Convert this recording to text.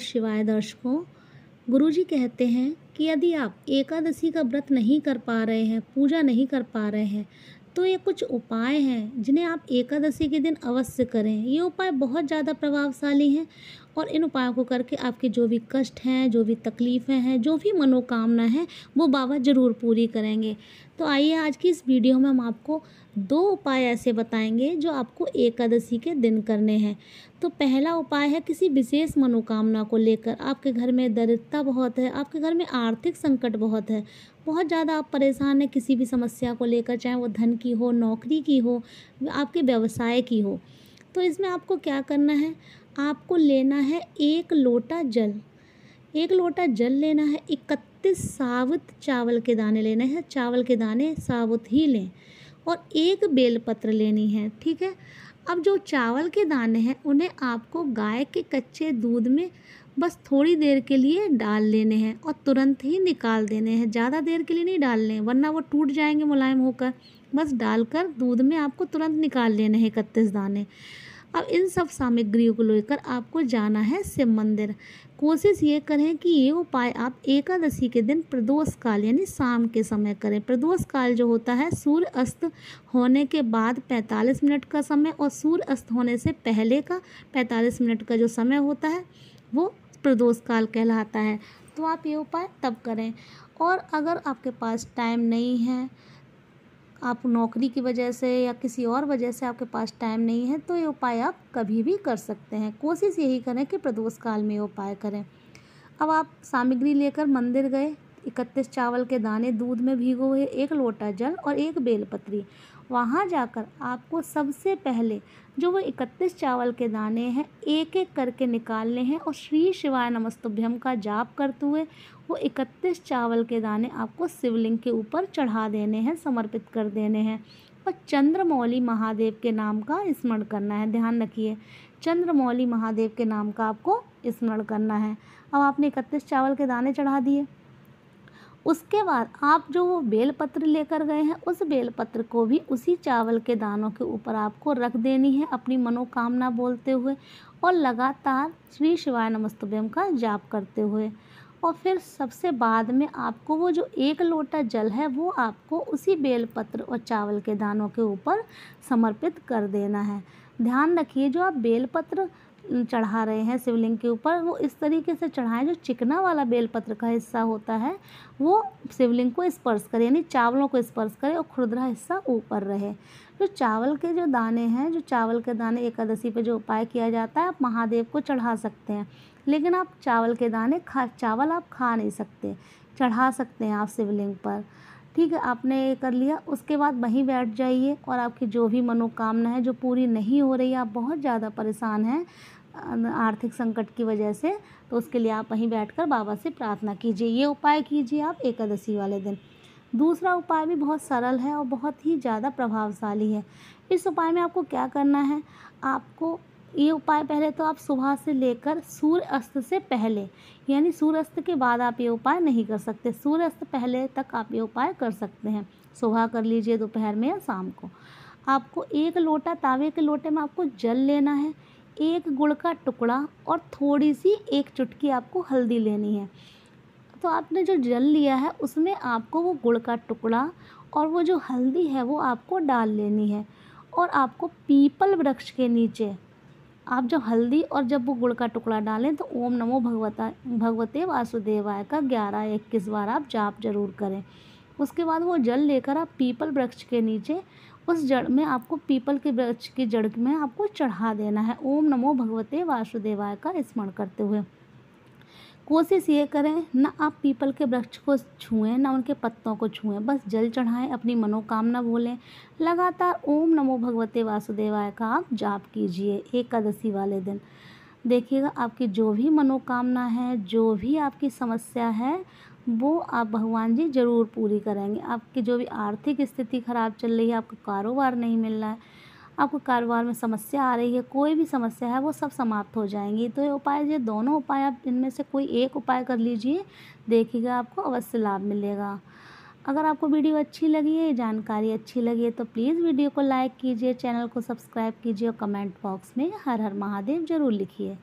शिवाय दर्शकों, गुरुजी कहते हैं कि यदि आप एकादशी का व्रत नहीं कर पा रहे हैं, पूजा नहीं कर पा रहे हैं तो ये कुछ उपाय हैं जिन्हें आप एकादशी के दिन अवश्य करें। ये उपाय बहुत ज़्यादा प्रभावशाली हैं और इन उपायों को करके आपके जो भी कष्ट हैं, जो भी तकलीफ़ें हैं, जो भी मनोकामना है, वो बाबा ज़रूर पूरी करेंगे। तो आइए आज की इस वीडियो में हम आपको दो उपाय ऐसे बताएँगे जो आपको एकादशी के दिन करने हैं। तो पहला उपाय है किसी विशेष मनोकामना को लेकर। आपके घर में दरिद्रता बहुत है, आपके घर में आर्थिक संकट बहुत है, बहुत ज़्यादा आप परेशान हैं किसी भी समस्या को लेकर, चाहे वो धन की हो, नौकरी की हो, आपके व्यवसाय की हो। तो इसमें आपको क्या करना है? आपको लेना है एक लोटा जल। एक लोटा जल लेना है, इकतीस साबुत चावल के दाने लेने हैं। चावल के दाने साबुत ही लें। और एक बेलपत्र लेनी है, ठीक है? अब जो चावल के दाने हैं, उन्हें आपको गाय के कच्चे दूध में बस थोड़ी देर के लिए डाल लेने हैं और तुरंत ही निकाल देने हैं। ज़्यादा देर के लिए नहीं डालने वरना वो टूट जाएँगे मुलायम होकर। बस डालकर दूध में आपको तुरंत निकाल लेने हैं इकतीस दाने। अब इन सब सामग्रियों को लेकर आपको जाना है शिव मंदिर कोशिश ये करें कि ये उपाय आप एकादशी के दिन प्रदोष काल यानी शाम के समय करें। प्रदोष काल जो होता है सूर्य अस्त होने के बाद 45 मिनट का समय और सूर्य अस्त होने से पहले का 45 मिनट का जो समय होता है, वो प्रदोष काल कहलाता है। तो आप ये उपाय तब करें। और अगर आपके पास टाइम नहीं है आप नौकरी की वजह से या किसी और वजह से आपके पास टाइम नहीं है तो ये उपाय आप कभी भी कर सकते हैं। कोशिश यही करें कि प्रदोष काल में ये उपाय करें। अब आप सामग्री लेकर मंदिर गए इकतीस चावल के दाने दूध में भीगो हुए एक लोटा जल और एक बेलपत्री। वहाँ जाकर आपको सबसे पहले जो वो इकतीस चावल के दाने हैं एक एक करके निकालने हैं और श्री शिवाय नमस्तुभ्यम का जाप करते हुए वो इकतीस चावल के दाने आपको शिवलिंग के ऊपर चढ़ा देने हैं, समर्पित कर देने हैं। और चंद्रमौली महादेव के नाम का स्मरण करना है, ध्यान रखिए। चंद्रमौली महादेव के नाम का आपको स्मरण करना है। अब आपने इकतीस चावल के दाने चढ़ा दिए। उसके बाद आप जो वो बेलपत्र लेकर गए हैं, उस बेलपत्र को भी उसी चावल के दानों के ऊपर आपको रख देनी है अपनी मनोकामना बोलते हुए और लगातार श्री शिवाय नमस्तुभ्यम का जाप करते हुए। और फिर सबसे बाद में आपको वो जो एक लोटा जल है, वो आपको उसी बेलपत्र और चावल के दानों के ऊपर समर्पित कर देना है। ध्यान रखिए, जो आप बेलपत्र चढ़ा रहे हैं शिवलिंग के ऊपर। वो इस तरीके से चढ़ाएँ, जो चिकना वाला बेलपत्र का हिस्सा होता है, वो शिवलिंग को स्पर्श करे, यानी चावलों को स्पर्श करे और खुरदरा हिस्सा ऊपर रहे। जो चावल के जो दाने हैं, जो चावल के दाने एकादशी पे जो उपाय किया जाता है, आप महादेव को चढ़ा सकते हैं। लेकिन आप चावल के दाने खा, चावल आप खा नहीं सकते। चढ़ा सकते हैं आप शिवलिंग पर। ठीक है, आपने ये कर लिया। उसके बाद वहीं बैठ जाइए और आपकी जो भी मनोकामना है, जो पूरी नहीं हो रही, आप बहुत ज़्यादा परेशान हैं आर्थिक संकट की वजह से तो उसके लिए आप वहीं बैठकर बाबा से प्रार्थना कीजिए। ये उपाय कीजिए आप एकादशी वाले दिन। दूसरा उपाय भी बहुत सरल है और बहुत ही ज़्यादा प्रभावशाली है। इस उपाय में आपको क्या करना है? आपको ये उपाय पहले तो आप सुबह से लेकर सूर्य अस्त से पहले, यानी सूर्य अस्त के बाद आप ये उपाय नहीं कर सकते। सूर्य अस्त पहले तक आप ये उपाय कर सकते हैं। सुबह कर लीजिए दोपहर में या शाम को। आपको एक लोटा, तावे के लोटे में आपको जल लेना है, एक गुड़ का टुकड़ा और थोड़ी सी एक चुटकी आपको हल्दी लेनी है। तो आपने जो जल लिया है, उसमें आपको वो गुड़ का टुकड़ा और वो जो हल्दी है, वो आपको डाल लेनी है। और आपको पीपल वृक्ष के नीचे आप जब हल्दी और जब वो गुड़ का टुकड़ा डालें तो ओम नमो भगवता, भगवते वासुदेवाय का ग्यारह इक्कीस बार आप जाप ज़रूर करें। उसके बाद वो जल लेकर आप पीपल वृक्ष के नीचे, उस जड़ में आपको पीपल के वृक्ष की जड़ में आपको चढ़ा देना है। ओम नमो भगवते वासुदेवाय का स्मरण करते हुए। कोशिश ये करें, ना आप पीपल के वृक्ष को छुएँ, ना उनके पत्तों को छुएँ, बस जल चढ़ाएँ, अपनी मनोकामना बोलें लगातार ओम नमो भगवते वासुदेवाय का आप जाप कीजिए एकादशी वाले दिन। देखिएगा, आपकी जो भी मनोकामना है, जो भी आपकी समस्या है, वो आप भगवान जी ज़रूर पूरी करेंगे। आपकी जो भी आर्थिक स्थिति ख़राब चल रही है, आपको कारोबार नहीं मिल रहा है आपको कारोबार में समस्या आ रही है, कोई भी समस्या है, वो सब समाप्त हो जाएँगी। तो ये उपाय, ये दोनों उपाय आप इनमें से कोई एक उपाय कर लीजिए, देखिएगा आपको अवश्य लाभ मिलेगा। अगर आपको वीडियो अच्छी लगी है, जानकारी अच्छी लगी है तो प्लीज़ वीडियो को लाइक कीजिए, चैनल को सब्सक्राइब कीजिए और कमेंट बॉक्स में हर हर महादेव ज़रूर लिखिए।